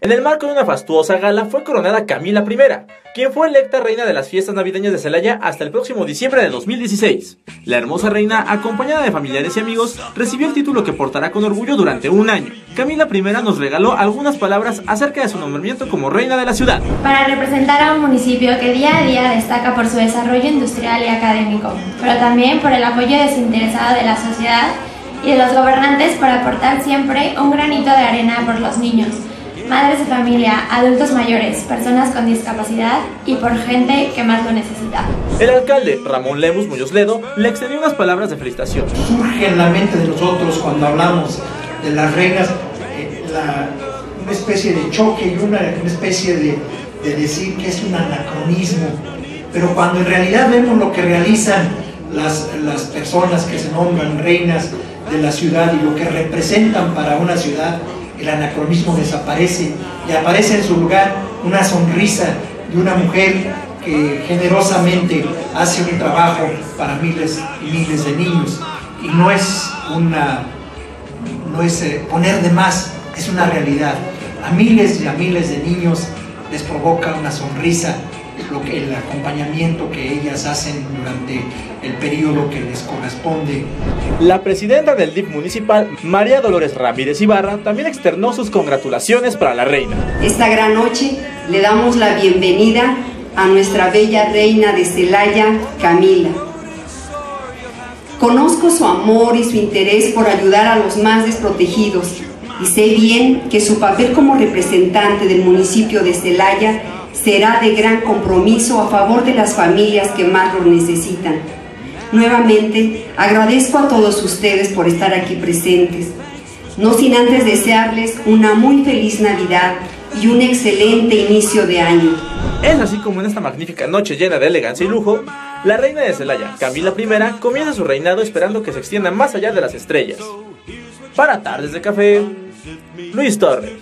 En el marco de una fastuosa gala fue coronada Camila I, quien fue electa reina de las fiestas navideñas de Celaya hasta el próximo diciembre de 2016. La hermosa reina, acompañada de familiares y amigos, recibió el título que portará con orgullo durante un año. Camila I nos regaló algunas palabras acerca de su nombramiento como reina de la ciudad. Para representar a un municipio que día a día destaca por su desarrollo industrial y académico, pero también por el apoyo desinteresado de la sociedad y de los gobernantes para aportar siempre un granito de arena por los niños madres de familia, adultos mayores, personas con discapacidad y por gente que más lo necesita. El alcalde Ramón Lemus Muñoz Ledo le extendió unas palabras de felicitación. Surge en la mente de nosotros cuando hablamos de las reinas eh, una especie de choque y una, especie de, de decir que es un anacronismo, pero cuando en realidad vemos lo que realizan las, las personas que se nombran reinas de la ciudad y lo que representan para una ciudad, el anacronismo desaparece y aparece en su lugar una sonrisa de una mujer que generosamente hace un trabajo para miles y miles de niños y no es una no es eh, poner de más, es una realidad. A miles y a miles de niños les provoca una sonrisa lo que, el acompañamiento que ellas hacen durante el periodo que les corresponde. La presidenta del DIF municipal, María Dolores Ramírez Ibarra, también externó sus congratulaciones para la reina. Esta gran noche le damos la bienvenida a nuestra bella reina de Celaya, Camila. Conozco su amor y su interés por ayudar a los más desprotegidos y sé bien que su papel como representante del municipio de Celaya será de gran compromiso a favor de las familias que más lo necesitan. Nuevamente, agradezco a todos ustedes por estar aquí presentes, no sin antes desearles una muy feliz Navidad y un excelente inicio de año. Es así como en esta magnífica noche llena de elegancia y lujo, la reina de Celaya, Camila I, comienza su reinado esperando que se extienda más allá de las estrellas. Para tardes de café, Luis Torres.